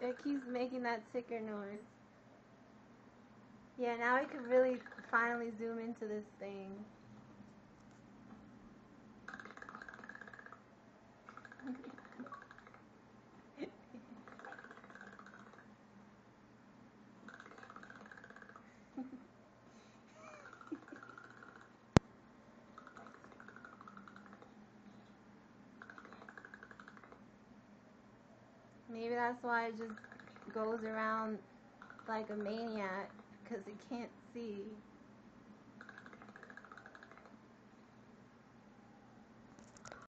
It keeps making that ticker noise. Yeah, now we can really finally zoom into this thing. Maybe that's why it just goes around like a maniac, because it can't see.